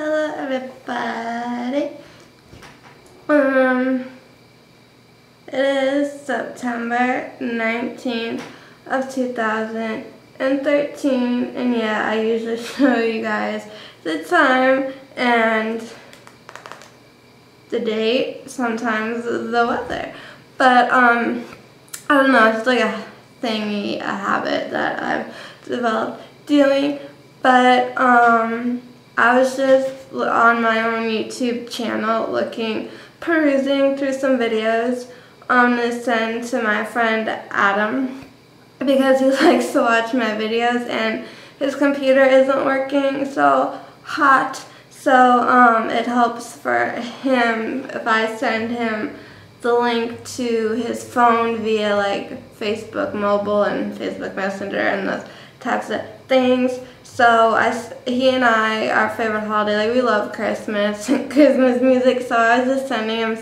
Hello everybody. Um, it is September 19th of 2013 and yeah, I usually show you guys the time and the date, sometimes the weather. But um, I don't know, it's like a thingy, a habit that I've developed doing. But um, I was just on my own YouTube channel looking, perusing through some videos um, to send to my friend Adam because he likes to watch my videos and his computer isn't working so hot so um, it helps for him if I send him the link to his phone via like Facebook mobile and Facebook Messenger and those types of things. So I, he and I, our favorite holiday, like we love Christmas Christmas music. So I was just sending him,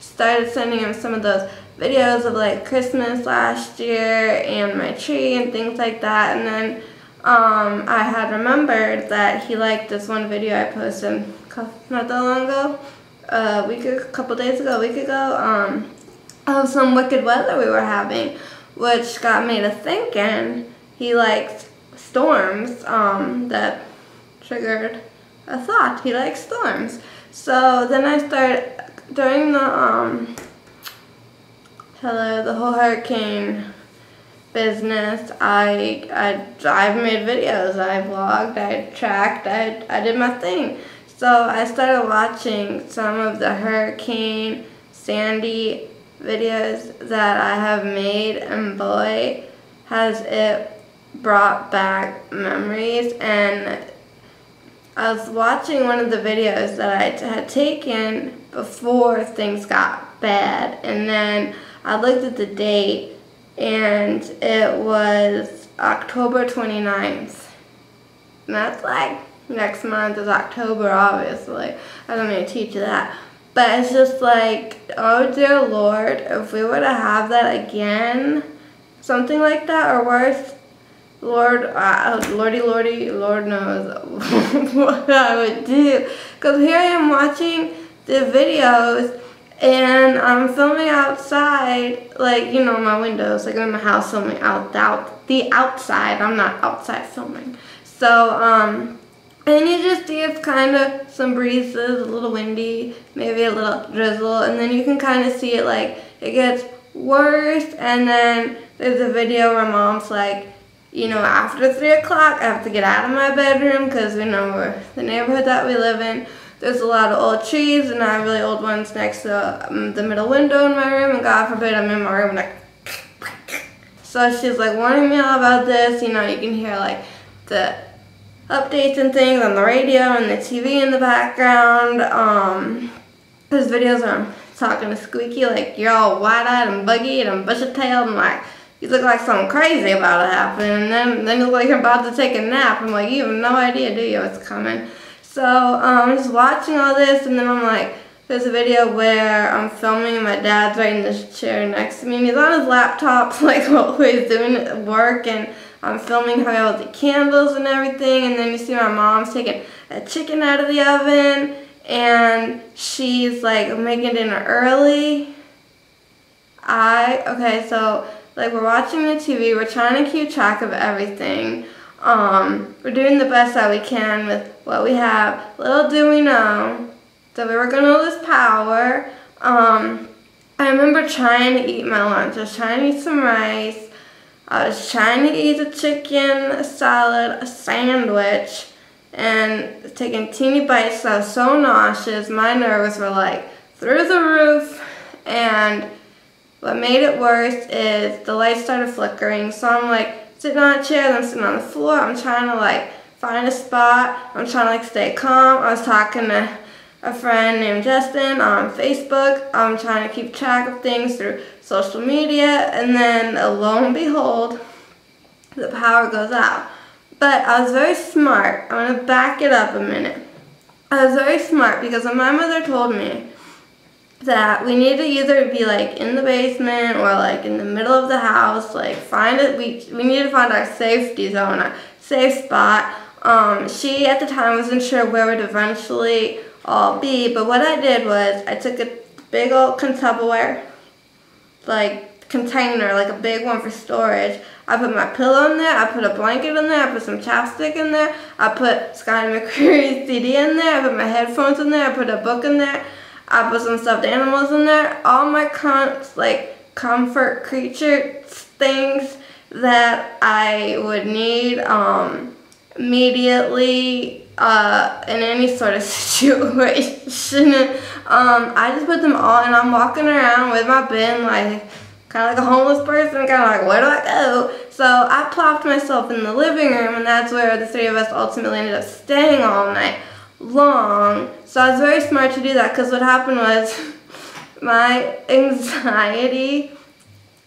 started sending him some of those videos of like Christmas last year and my tree and things like that. And then um, I had remembered that he liked this one video I posted not that long ago, a week, a couple days ago, a week ago, um, of some wicked weather we were having, which got me to thinking he likes storms um, that triggered a thought. He likes storms. So then I started, during the, um, hello, the whole hurricane business, I, I, I've made videos, I vlogged, I tracked, I, I did my thing. So I started watching some of the Hurricane Sandy videos that I have made and boy has it brought back memories and I was watching one of the videos that I had taken before things got bad and then I looked at the date and it was October 29th. And that's like next month is October obviously. I don't need to teach you that. But it's just like, oh dear Lord, if we were to have that again, something like that or worse, Lord, uh, Lordy, Lordy, Lord knows what I would do. Because here I am watching the videos and I'm filming outside, like, you know, my windows, like I'm in my house filming out, out the outside. I'm not outside filming. So, um, and you just see it's kind of some breezes, a little windy, maybe a little drizzle, and then you can kind of see it like it gets worse, and then there's a video where mom's like, you know, after 3 o'clock, I have to get out of my bedroom because, you know, the neighborhood that we live in. There's a lot of old trees, and I have really old ones next to um, the middle window in my room, and God forbid I'm in my room, like, so she's like warning me all about this, you know, you can hear like the updates and things on the radio and the TV in the background. Um, there's videos where I'm talking to Squeaky like you're all wide-eyed and buggy and I'm bushy-tailed and like you look like something crazy about to happen and then, then you look like you're about to take a nap. I'm like, you have no idea, do you, what's coming? So um, I'm just watching all this and then I'm like, there's a video where I'm filming and my dad's right in this chair next to me and he's on his laptop like while he's doing work and I'm filming how all the candles and everything and then you see my mom's taking a chicken out of the oven and she's like making dinner early. I, okay, so like we're watching the TV, we're trying to keep track of everything. Um, we're doing the best that we can with what we have. Little do we know that we were going to lose power. Um, I remember trying to eat my lunch. I was trying to eat some rice. I was trying to eat a chicken a salad, a sandwich, and taking teeny bites. I was so nauseous. My nerves were like through the roof. And what made it worse is the lights started flickering. So I'm like sitting on a chair, then sitting on the floor. I'm trying to like find a spot. I'm trying to like stay calm. I was talking to a friend named Justin on Facebook. I'm trying to keep track of things through social media, and then lo and behold, the power goes out. But I was very smart. I'm to back it up a minute. I was very smart because my mother told me that we need to either be like in the basement or like in the middle of the house, like find it, we, we need to find our safety zone, our safe spot. Um, she at the time wasn't sure where we'd eventually all be, but what I did was I took a big old Tupperware, like container, like a big one for storage. I put my pillow in there, I put a blanket in there, I put some chapstick in there, I put Scotty McCreery CD in there, I put my headphones in there, I put a book in there, I put some stuffed animals in there, all my con like comfort creature things that I would need um, immediately uh, in any sort of situation. um, I just put them all and I'm walking around with my bin like kind of like a homeless person, kind of like, where do I go? So I plopped myself in the living room and that's where the three of us ultimately ended up staying all night long. So I was very smart to do that because what happened was my anxiety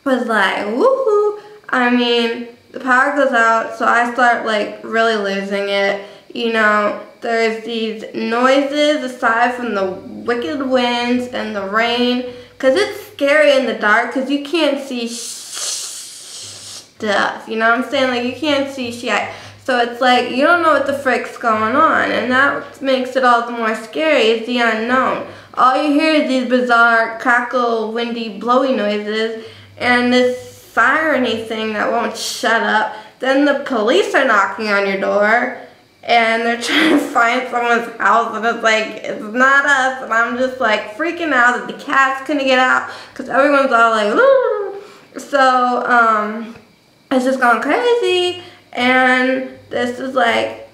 was like, woohoo. I mean, the power goes out, so I start like really losing it. You know, there's these noises aside from the wicked winds and the rain, because it's scary in the dark because you can't see stuff. You know what I'm saying? Like, you can't see shit. So it's like, you don't know what the frick's going on, and that makes it all the more scary, is the unknown. All you hear is these bizarre crackle, windy, blowy noises, and this sireny thing that won't shut up. Then the police are knocking on your door and they're trying to find someone's house and it's like, it's not us. And I'm just like freaking out that the cats couldn't get out because everyone's all like, Ooh. So, um, it's just gone crazy. And this is like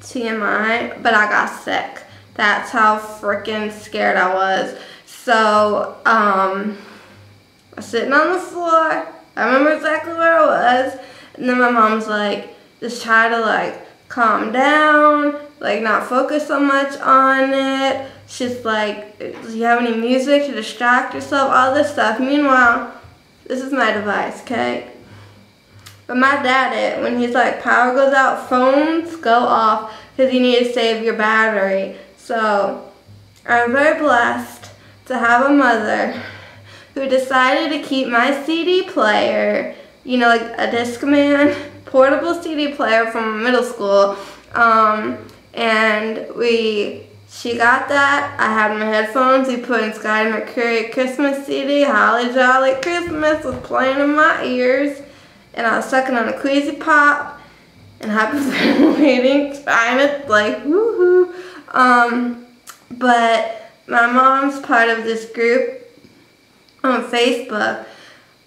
TMI, but I got sick. That's how freaking scared I was. So, um, I was sitting on the floor. I remember exactly where I was. And then my mom's like, just try to like calm down, like not focus so much on it. She's like, do you have any music to distract yourself? All this stuff. Meanwhile, this is my device, okay? But my dad, it when he's like, power goes out, phones go off because you need to save your battery. So I'm very blessed to have a mother who decided to keep my CD player, you know, like a Discman, portable CD player from middle school. Um, and we, she got that. I had my headphones. We put in Scotty McCreery Christmas CD. Holly Jolly Christmas was playing in my ears. And I was sucking on a Queasy Pop. And waiting. I'm like, woohoo. Um, but my mom's part of this group on Facebook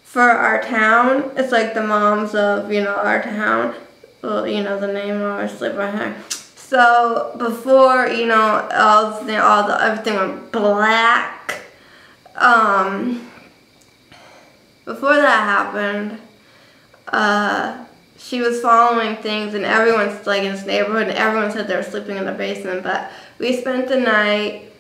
for our town. It's like the moms of, you know, our town. Well, you know, the name obviously by her. So before, you know, all the, all the, everything went black, um, before that happened, uh, she was following things and everyone's like in this neighborhood and everyone said they were sleeping in the basement, but we spent the night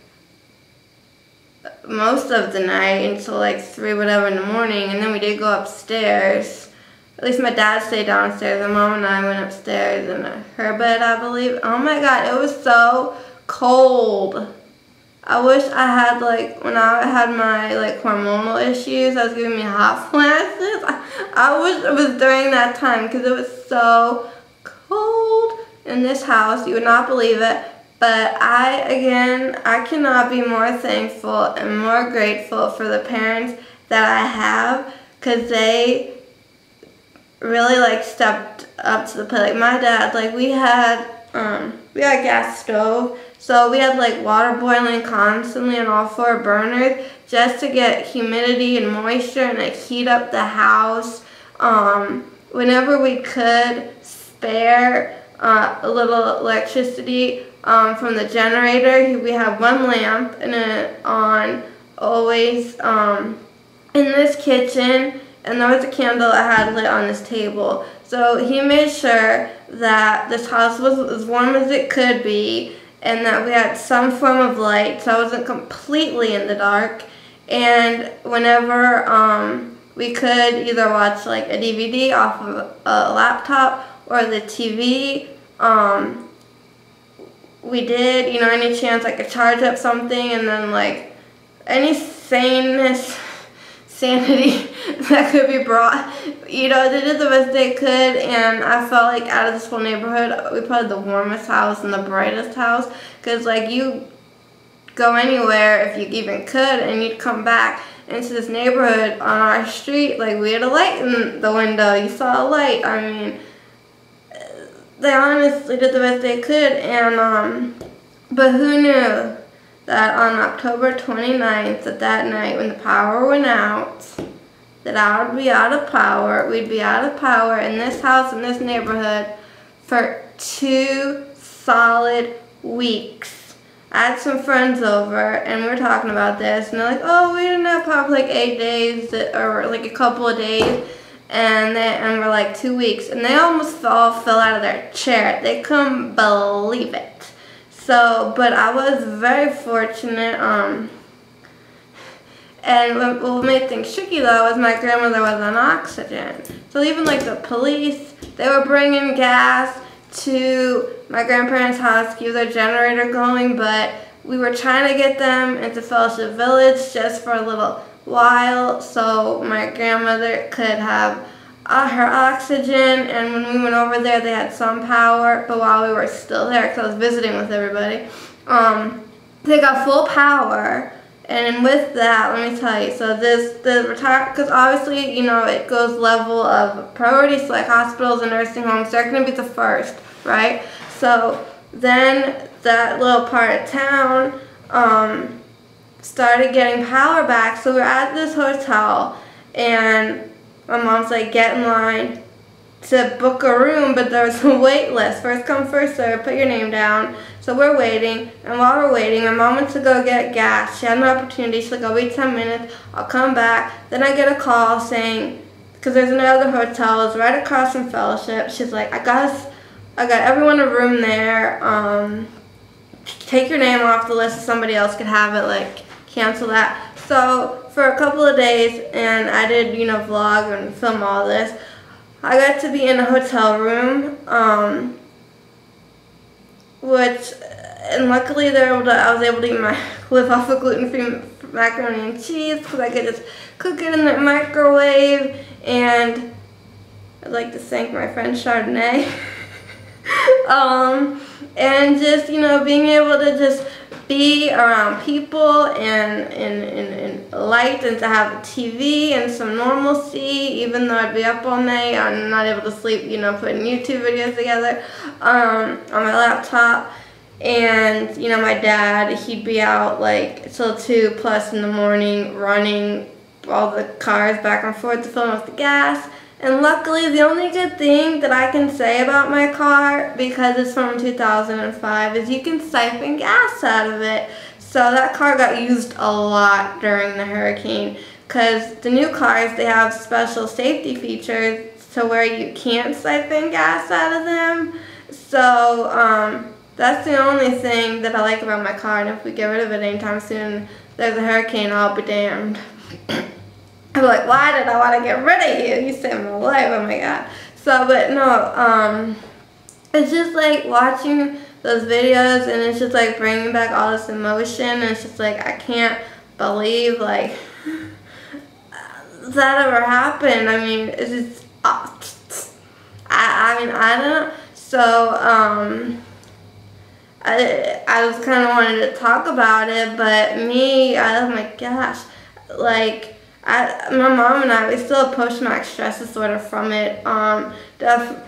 most of the night until like 3 whatever in the morning and then we did go upstairs. At least my dad stayed downstairs and mom and I went upstairs in her bed I believe. Oh my god, it was so cold. I wish I had like, when I had my like hormonal issues, I was giving me hot flashes. I, I wish it was during that time because it was so cold in this house. You would not believe it. But I, again, I cannot be more thankful and more grateful for the parents that I have because they really like stepped up to the plate. Like my dad, like we had, um, we had a gas stove. So we had like water boiling constantly on all four burners just to get humidity and moisture and like heat up the house. Um, whenever we could spare uh, a little electricity, um, from the generator. We have one lamp and it on always um, in this kitchen and there was a candle I had lit on this table. So he made sure that this house was as warm as it could be and that we had some form of light so I wasn't completely in the dark. And whenever um, we could either watch like a DVD off of a laptop or the TV, um, we did, you know, any chance I could charge up something and then like any saneness sanity that could be brought. You know, they did the best they could, and I felt like out of this whole neighborhood, we probably the warmest house and the brightest house, because like you go anywhere if you even could, and you'd come back into this neighborhood on our street, like we had a light in the window. You saw a light. I mean, they honestly did the best they could, and um, but who knew that on October 29th, at that night when the power went out, that I would be out of power. We'd be out of power in this house in this neighborhood for two solid weeks. I had some friends over and we were talking about this and they're like, oh, we didn't have power for like eight days or like a couple of days and they and we're like two weeks and they almost all fell out of their chair. They couldn't believe it. So, but I was very fortunate. Um, and what, made things tricky though was my grandmother was on oxygen. So even like the police, they were bringing gas to my grandparents' house, keep their generator going, but we were trying to get them into Fellowship Village just for a little while so my grandmother could have uh, her oxygen and when we went over there they had some power but while we were still there because I was visiting with everybody um, they got full power and with that let me tell you so this the retire because obviously you know it goes level of priority so like hospitals and nursing homes they're going to be the first right so then that little part of town um, started getting power back. So we're at this hotel and my mom's like, get in line to book a room, but there was a wait list. First come, first serve, put your name down. So we're waiting, and while we're waiting, my mom went to go get gas. She had an opportunity. She's like, I'll wait 10 minutes, I'll come back. Then I get a call saying, because there's another hotel, it's right across from Fellowship. She's like, I got I got everyone a room there. Um, take your name off the list so somebody else could have it, like cancel that. So for a couple of days, and I did, you know, vlog and film all this, I got to be in a hotel room, um, which, and luckily to, I was able to my, live off of gluten-free macaroni and cheese because I could just cook it in the microwave, and I'd like to thank my friend Chardonnay. um, and just, you know, being able to just be around people and, and, and, light and to have a TV and some normalcy, even though I'd be up all night, I'm not able to sleep, you know, putting YouTube videos together um, on my laptop. And, you know, my dad, he'd be out like till 2 plus in the morning running all the cars back and forth to fill up the gas. And luckily, the only good thing that I can say about my car, because it's from 2005, is you can siphon gas out of it. So that car got used a lot during the hurricane. Because the new cars, they have special safety features to where you can't siphon gas out of them. So um, that's the only thing that I like about my car. And if we get rid of it anytime soon, there's a hurricane, I'll be damned. I'm like, why did I want to get rid of you? You saved my life. Oh my god. So, but no, um, it's just like watching those videos and it's just like bringing back all this emotion and it's just like I can't believe like that ever happened. I mean, it's just, uh, I, I mean, I don't. So, um, I, I was kind of wanted to talk about it, but me, I, oh my gosh, like, I, my mom and I, we still have post-traumatic stress disorder from it. Um, definitely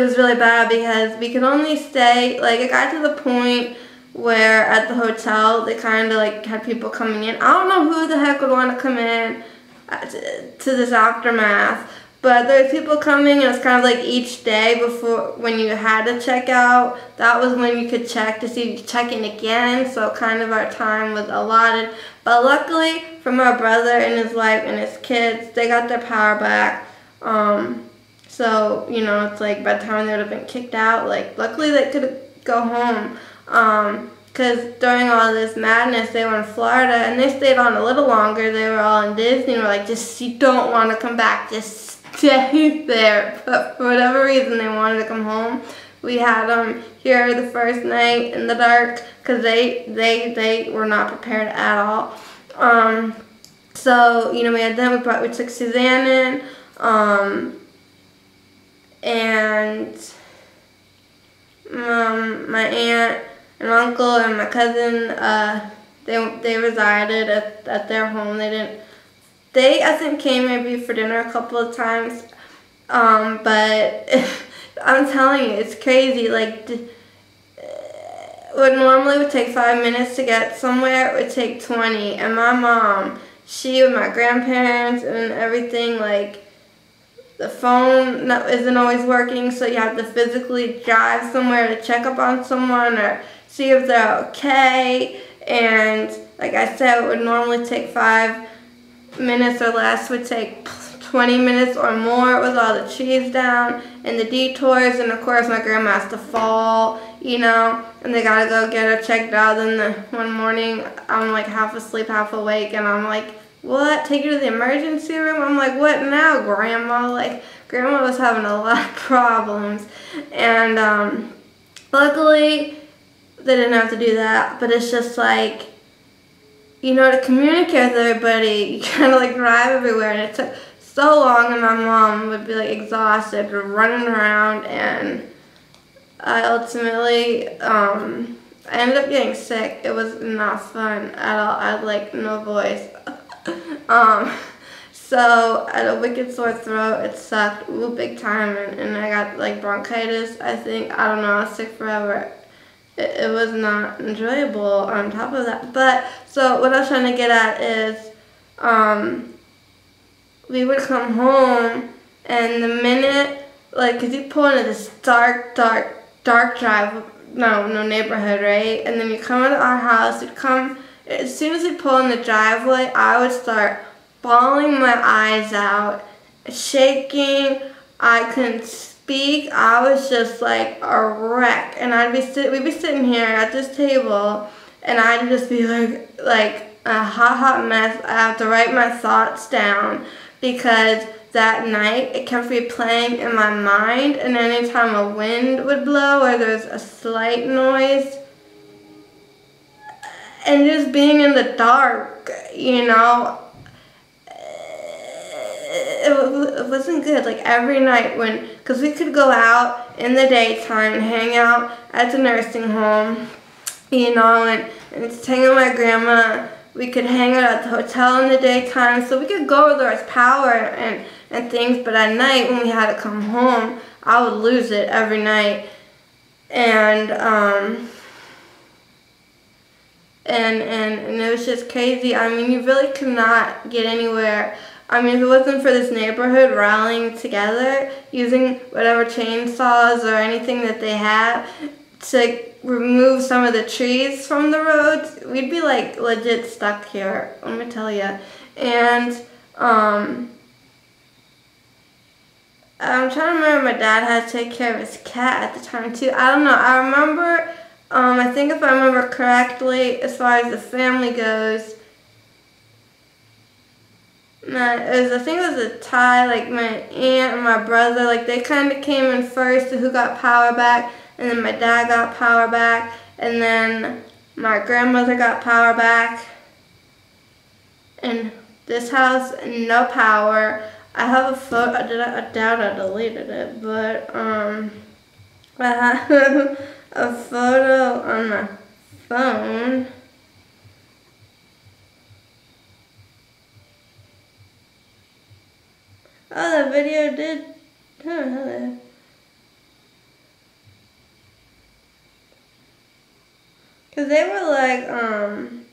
was really bad because we could only stay, like it got to the point where at the hotel they kind of like had people coming in. I don't know who the heck would want to come in uh, to, to this aftermath, but there's people coming and it was kind of like each day before when you had to check out, that was when you could check to see if you check in again. So kind of our time was allotted. But luckily for my brother and his wife and his kids, they got their power back. Um, so, you know, it's like by the time they would have been kicked out, like luckily they could go home. Um, because during all this madness, they were in Florida and they stayed on a little longer. They were all in Disney and were like, just, you don't want to come back. Just stay there. But for whatever reason, they wanted to come home. We had them here the first night in the dark because they, they, they were not prepared at all. Um, so you know we had them. We brought we took Suzanne in, um, and um, my aunt and uncle and my cousin. Uh, they they resided at at their home. They didn't. They I think came maybe for dinner a couple of times, um, but I'm telling you, it's crazy. Like. what normally would take five minutes to get somewhere it would take 20 and my mom she and my grandparents and everything like the phone isn't always working so you have to physically drive somewhere to check up on someone or see if they're okay and like I said it would normally take five minutes or less would take 20 minutes or more with all the trees down and the detours and of course my grandma has to fall you know and they gotta go get her checked out then the one morning I'm like half asleep half awake and I'm like what? Take her to the emergency room? I'm like, what now, Grandma? Like, Grandma was having a lot of problems. And um, luckily, they didn't have to do that. But it's just like, you know, to communicate with everybody, you kind of like drive everywhere. And it took so long, and my mom would be like exhausted, running around. And I ultimately, um, I ended up getting sick. It was not fun at all. I had like no voice. um, so I had a wicked sore throat. It sucked, ooh, big time, and, and I got like bronchitis. I think I don't know. I was sick forever. It, it was not enjoyable. On top of that, but so what I was trying to get at is, um, we would come home, and the minute like, cause you pull into this dark, dark, dark drive, no, no neighborhood, right? And then you come into our house. You come as soon as we pull in the driveway, I would start bawling my eyes out, shaking. I couldn't speak. I was just like a wreck. And I'd be sit we'd be sitting here at this table and I'd just be like like a hot hot mess. I have to write my thoughts down because that night it kept replaying in my mind and anytime a wind would blow or there's a slight noise and just being in the dark, you know, it, it wasn't good. Like every night when, because we could go out in the daytime and hang out at the nursing home, you know, and, and hang with my grandma. We could hang out at the hotel in the daytime, so we could go where there was power and, and things. But at night, when we had to come home, I would lose it every night. And, um, and, and, and it was just crazy. I mean, you really could not get anywhere. I mean, if it wasn't for this neighborhood rallying together, using whatever chainsaws or anything that they have to remove some of the trees from the roads, we'd be like legit stuck here, let me tell you. And, um, I'm trying to remember my dad had to take care of his cat at the time too. I don't know. I remember um, I think if I remember correctly, as far as the family goes, my, it was, I think it was a tie, like my aunt and my brother, like they kind of came in first who got power back, and then my dad got power back, and then my grandmother got power back, and this house, no power. I have a photo, I, I doubt I deleted it, but, um, I have a photo on my phone. Oh, the video did. Oh, hello. Cause they were like um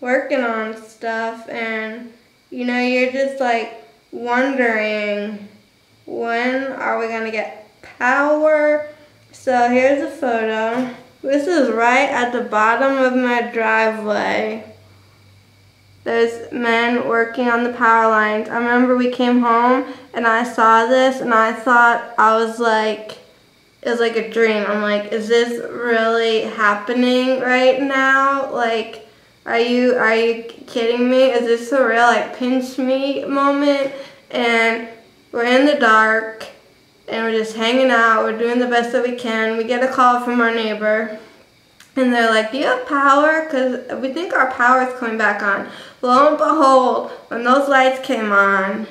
working on stuff, and you know you're just like wondering when are we gonna get power so here's a photo. This is right at the bottom of my driveway. There's men working on the power lines. I remember we came home and I saw this and I thought I was like, it was like a dream. I'm like, is this really happening right now? Like, are you are you kidding me? Is this a real like pinch me moment? And we're in the dark and we're just hanging out. We're doing the best that we can. We get a call from our neighbor, And they're like, do you have power? Because we think our power is coming back on. Lo and behold, when those lights came on,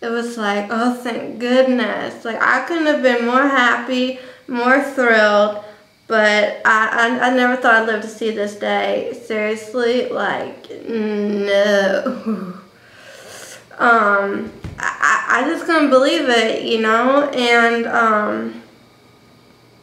it was like, oh, thank goodness. Like, I couldn't have been more happy, more thrilled, but I, I, I never thought I'd live to see this day. Seriously, like, no. um, I, I just couldn't believe it, you know? And, um,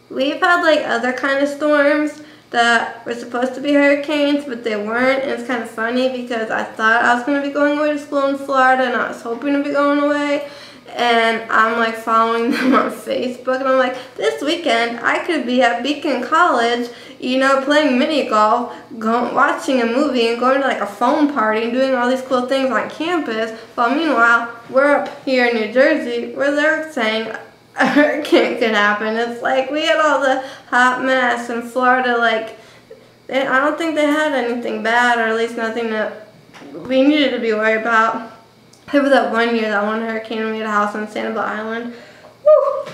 we've had, like, other kind of storms that were supposed to be hurricanes, but they weren't. And it's kind of funny because I thought I was going to be going away to school in Florida and I was hoping to be going away. And I'm like following them on Facebook and I'm like, this weekend I could be at Beacon College, you know, playing mini golf, going, watching a movie and going to like a phone party and doing all these cool things on campus. While meanwhile, we're up here in New Jersey where they're saying a hurricane could happen. It's like we had all the hot mess in Florida. Like, they, I don't think they had anything bad, or at least nothing that we needed to be worried about. It was that one year, that one hurricane made a house on Sanibel Island. Woo!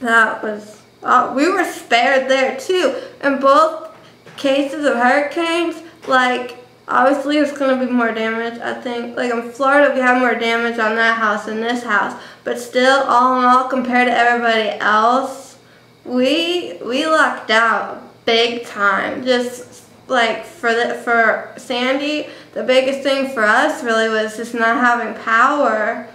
That was, uh, we were spared there too. In both cases of hurricanes, like, Obviously, it's going to be more damage, I think. Like in Florida, we have more damage on that house than this house. But still, all in all, compared to everybody else, we we lucked out big time. Just like for the for Sandy, the biggest thing for us really was just not having power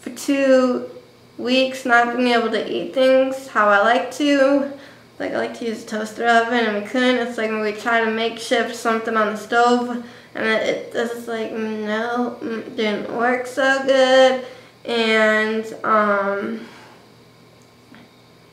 for two weeks, not being able to eat things how I like to. Like I like to use a toaster oven and we couldn't. It's like when we try to make shift something on the stove and it, just like no mm, didn't work so good. And um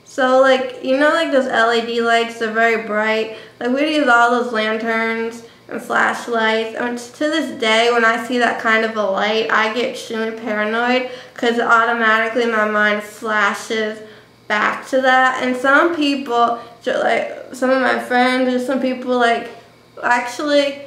so like you know like those LED lights they're very bright? Like we'd use all those lanterns and flashlights. And to this day when I see that kind of a light I get extremely paranoid because automatically my mind flashes back to that. And some people like some of my friends or some people like actually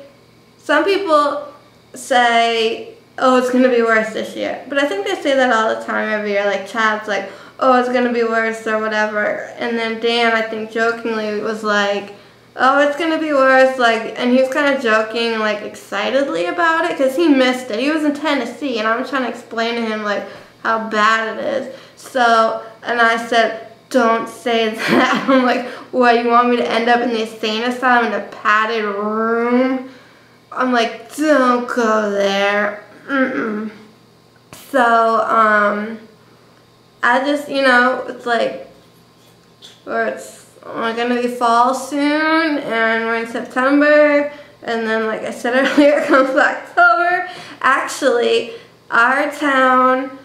some people say, oh, it's going to be worse this year. But I think they say that all the time every year. Like Chad's like, oh, it's going to be worse or whatever. And then Dan, I think jokingly, was like, oh, it's going to be worse. Like, and he was kind of joking, like, excitedly about it because he missed it. He was in Tennessee, and I was trying to explain to him, like, how bad it is. So, and I said, don't say that. I'm like, what, you want me to end up in the insane asylum in a padded room? I'm like, don't go there. Mm-mm. So, um, I just, you know, it's like, or it's we're gonna be fall soon, and we're in September, and then, like I said earlier, comes October. Actually, our town,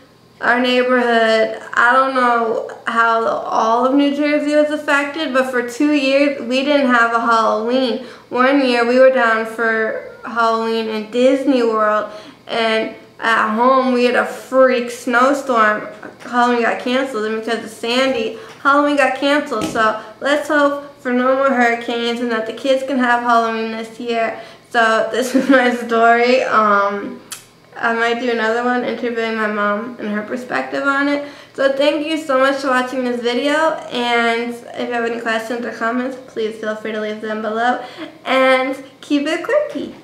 our neighborhood, I don't know how all of New Jersey was affected, but for two years, we didn't have a Halloween. One year, we were down for Halloween in Disney World and at home we had a freak snowstorm. Halloween got canceled and because of Sandy, Halloween got canceled. So let's hope for no more hurricanes and that the kids can have Halloween this year. So this is my story. Um, Um, I might do another one interviewing my mom and her perspective on it. So thank you so much for watching this video and if you have any questions or comments, please feel free to leave them below and keep it quirky.